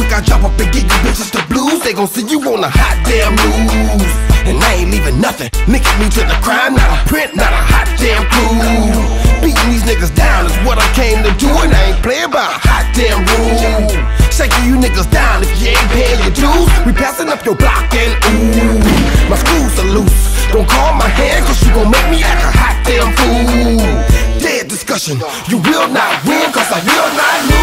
Quick I drop up and get you bitches the blues. They gon' see you on a hot damn news. And I ain't leaving nothing. Linking me to the crime, not a print, not a hot damn clue. Beating these niggas down is what I came to do, and I ain't playing by a hot damn rule. Shaking you niggas down if you ain't paying your dues. We passing up your block and ooh, my screws are loose. Don't call my hand, cause you gon' make me act a hot damn fool. Dead discussion, you will not win, cause I will not lose.